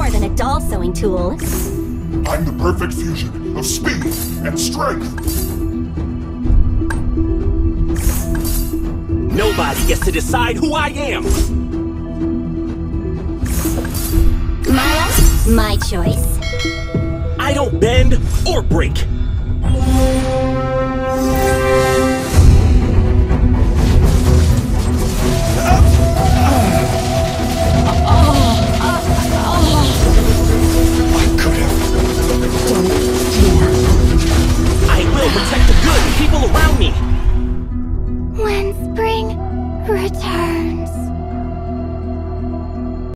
more than a doll sewing tool. I'm the perfect fusion of speed and strength. Nobody gets to decide who I am! Maya, my choice. I don't bend or break. spring returns.